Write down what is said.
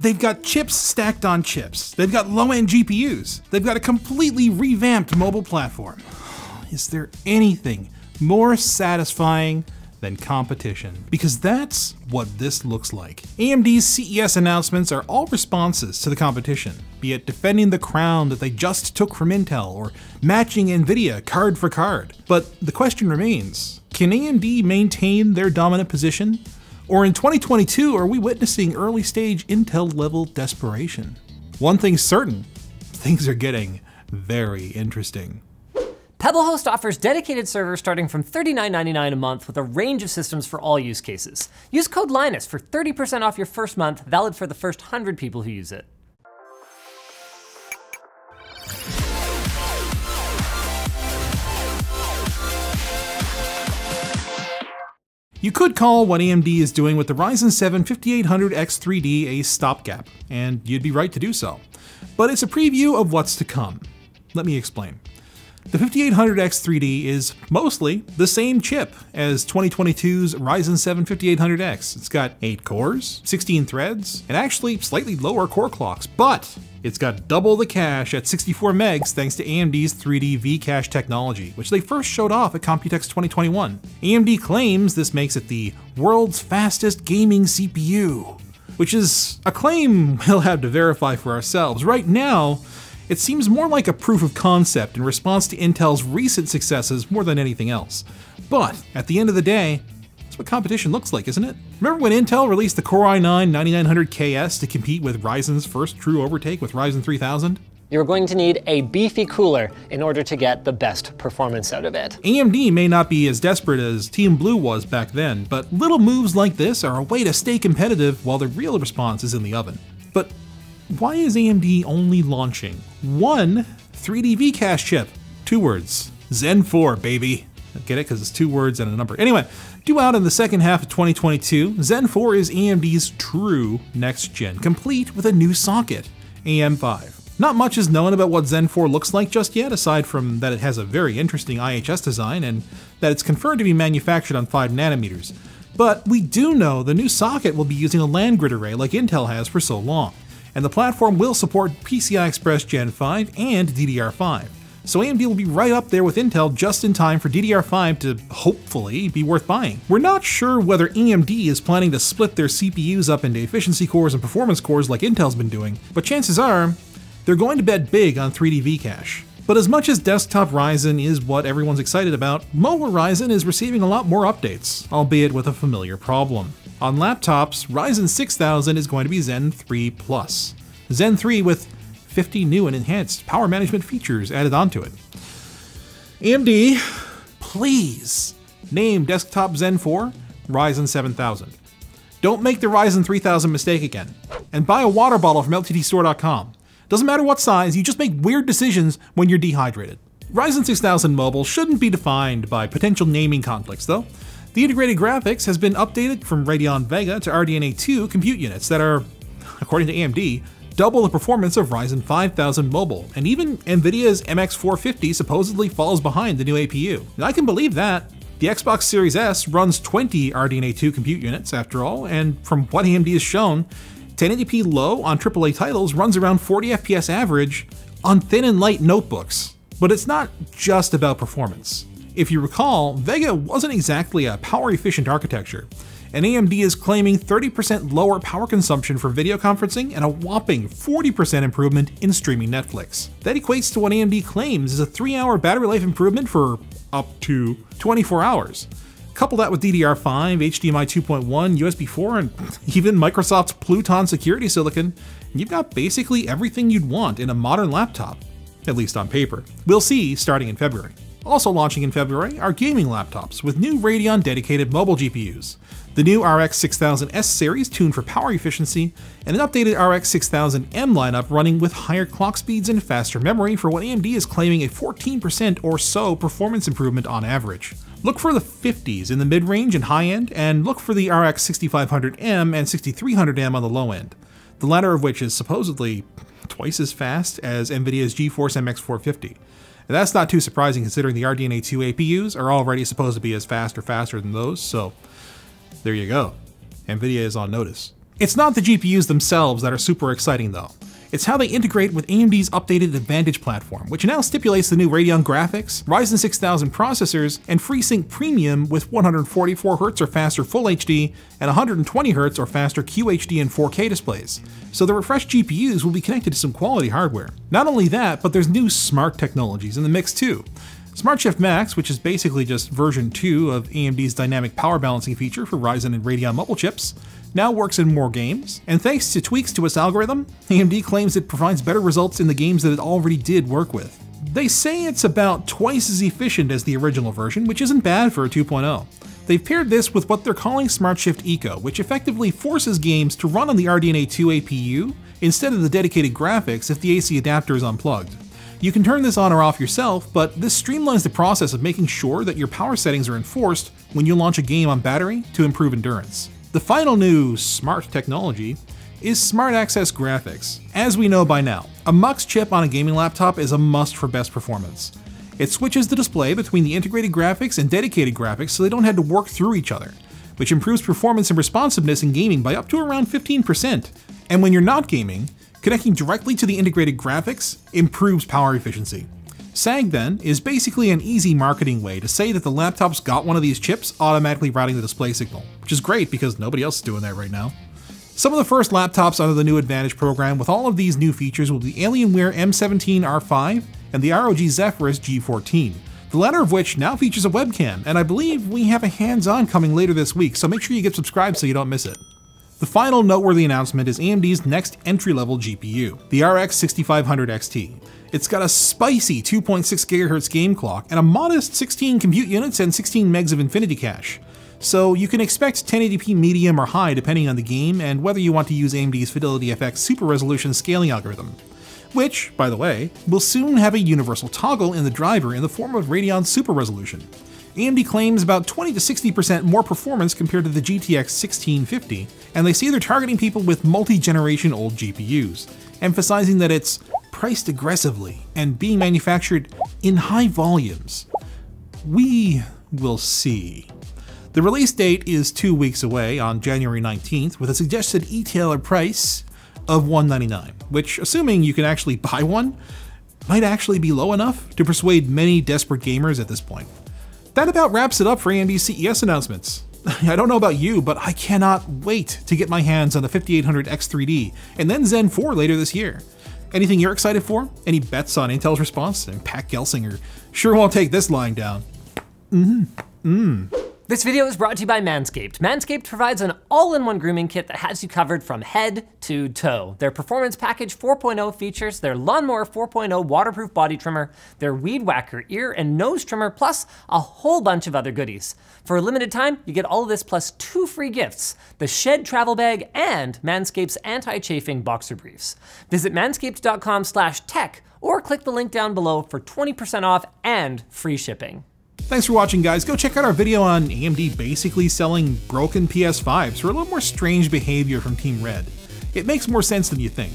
They've got chips stacked on chips. They've got low-end GPUs. They've got a completely revamped mobile platform. Is there anything more satisfying than competition? Because that's what this looks like. AMD's CES announcements are all responses to the competition, be it defending the crown that they just took from Intel or matching Nvidia card for card. But the question remains, can AMD maintain their dominant position? Or in 2022, are we witnessing early stage Intel level desperation? One thing's certain, things are getting very interesting. Pebblehost offers dedicated servers starting from $39.99 a month with a range of systems for all use cases. Use code Linus for 30% off your first month, valid for the first 100 people who use it. You could call what AMD is doing with the Ryzen 7 5800X3D a stopgap, and you'd be right to do so. But it's a preview of what's to come. Let me explain. The 5800X3D is mostly the same chip as 2022's Ryzen 7 5800X. It's got 8 cores, 16 threads, and actually slightly lower core clocks, but it's got double the cache at 64 megs thanks to AMD's 3D V-Cache technology, which they first showed off at Computex 2021. AMD claims this makes it the world's fastest gaming CPU, which is a claim we'll have to verify for ourselves. Right now, it seems more like a proof of concept in response to Intel's recent successes more than anything else. But at the end of the day, that's what competition looks like, isn't it? Remember when Intel released the Core i9 9900KS to compete with Ryzen's first true overtake with Ryzen 3000? You're going to need a beefy cooler in order to get the best performance out of it. AMD may not be as desperate as Team Blue was back then, but little moves like this are a way to stay competitive while the real response is in the oven. But why is AMD only launching one 3D V-Cache chip? Two words. Zen 4, baby. Get it? Because it's two words and a number. Anyway, due out in the second half of 2022, Zen 4 is AMD's true next gen, complete with a new socket, AM5. Not much is known about what Zen 4 looks like just yet, aside from that it has a very interesting IHS design and that it's confirmed to be manufactured on 5 nanometers. But we do know the new socket will be using a land grid array like Intel has for so long and the platform will support PCI Express Gen 5 and DDR5. So AMD will be right up there with Intel just in time for DDR5 to hopefully be worth buying. We're not sure whether AMD is planning to split their CPUs up into efficiency cores and performance cores like Intel's been doing, but chances are they're going to bet big on 3D V-Cache. But as much as desktop Ryzen is what everyone's excited about, mobile Ryzen is receiving a lot more updates, albeit with a familiar problem. On laptops, Ryzen 6000 is going to be Zen 3 Plus. Zen 3 with 50 new and enhanced power management features added onto it. AMD, please name desktop Zen 4 Ryzen 7000. Don't make the Ryzen 3000 mistake again. And buy a water bottle from LTTstore.com. Doesn't matter what size, you just make weird decisions when you're dehydrated. Ryzen 6000 Mobile shouldn't be defined by potential naming conflicts, though. The integrated graphics has been updated from Radeon Vega to RDNA 2 compute units that are, according to AMD, double the performance of Ryzen 5000 Mobile, and even NVIDIA's MX450 supposedly falls behind the new APU. I can believe that. The Xbox Series S runs 20 RDNA 2 compute units after all, and from what AMD has shown, 1080p low on AAA titles runs around 40 FPS average on thin and light notebooks. But it's not just about performance. If you recall, Vega wasn't exactly a power efficient architecture, and AMD is claiming 30% lower power consumption for video conferencing and a whopping 40% improvement in streaming Netflix. That equates to what AMD claims is a 3 hour battery life improvement for up to 24 hours. Couple that with DDR5, HDMI 2.1, USB 4, and even Microsoft's Pluton security silicon, and you've got basically everything you'd want in a modern laptop, at least on paper. We'll see starting in February. Also launching in February are gaming laptops with new Radeon dedicated mobile GPUs, the new RX 6000S series tuned for power efficiency, and an updated RX 6000M lineup running with higher clock speeds and faster memory for what AMD is claiming a 14% or so performance improvement on average. Look for the 50s in the mid-range and high-end, and look for the RX 6500M and 6300M on the low end, the latter of which is supposedly twice as fast as NVIDIA's GeForce MX 450. And that's not too surprising considering the RDNA 2 APUs are already supposed to be as fast or faster than those, so there you go. NVIDIA is on notice. It's not the GPUs themselves that are super exciting though. It's how they integrate with AMD's updated Advantage platform, which now stipulates the new Radeon graphics, Ryzen 6000 processors, and FreeSync Premium with 144Hz or faster Full HD and 120Hz or faster QHD and 4K displays. So the refreshed GPUs will be connected to some quality hardware. Not only that, but there's new smart technologies in the mix too. SmartShift Max, which is basically just version 2 of AMD's dynamic power balancing feature for Ryzen and Radeon mobile chips, now works in more games, and thanks to tweaks to its algorithm, AMD claims it provides better results in the games that it already did work with. They say it's about twice as efficient as the original version, which isn't bad for a 2.0. They've paired this with what they're calling SmartShift Eco, which effectively forces games to run on the RDNA 2 APU instead of the dedicated graphics if the AC adapter is unplugged. You can turn this on or off yourself, but this streamlines the process of making sure that your power settings are enforced when you launch a game on battery to improve endurance. The final new smart technology is Smart Access Graphics. As we know by now, a MUX chip on a gaming laptop is a must for best performance. It switches the display between the integrated graphics and dedicated graphics so they don't have to work through each other, which improves performance and responsiveness in gaming by up to around 15%. And when you're not gaming, connecting directly to the integrated graphics improves power efficiency. SAG then is basically an easy marketing way to say that the laptop's got one of these chips automatically routing the display signal, which is great because nobody else is doing that right now. Some of the first laptops under the new Advantage program with all of these new features will be Alienware M17R5 and the ROG Zephyrus G14, the latter of which now features a webcam, and I believe we have a hands-on coming later this week, so make sure you get subscribed so you don't miss it. The final noteworthy announcement is AMD's next entry-level GPU, the RX 6500 XT. It's got a spicy 2.6 GHz game clock and a modest 16 compute units and 16 megs of Infinity Cache. So you can expect 1080p medium or high depending on the game and whether you want to use AMD's Fidelity FX Super Resolution scaling algorithm. Which, by the way, will soon have a universal toggle in the driver in the form of Radeon Super Resolution. AMD claims about 20 to 60% more performance compared to the GTX 1650, and they say they're targeting people with multi-generation old GPUs, emphasizing that it's priced aggressively and being manufactured in high volumes. We will see. The release date is two weeks away on January 19th with a suggested e-tailer price of 199, which, assuming you can actually buy one, might actually be low enough to persuade many desperate gamers at this point. That about wraps it up for AMD CES announcements. I don't know about you, but I cannot wait to get my hands on the 5800 X3D and then Zen 4 later this year. Anything you're excited for? Any bets on Intel's response? And Pat Gelsinger sure won't take this lying down. Mm Mmm. Mmm. This video is brought to you by Manscaped. Manscaped provides an all-in-one grooming kit that has you covered from head to toe. Their Performance Package 4.0 features their Lawnmower 4.0 waterproof body trimmer, their Weed Whacker ear and nose trimmer, plus a whole bunch of other goodies. For a limited time, you get all of this plus two free gifts, the Shed travel bag and Manscaped's anti-chafing boxer briefs. Visit manscaped.com slash tech or click the link down below for 20% off and free shipping. Thanks for watching guys, go check out our video on AMD basically selling broken PS5s for a little more strange behavior from Team Red. It makes more sense than you think.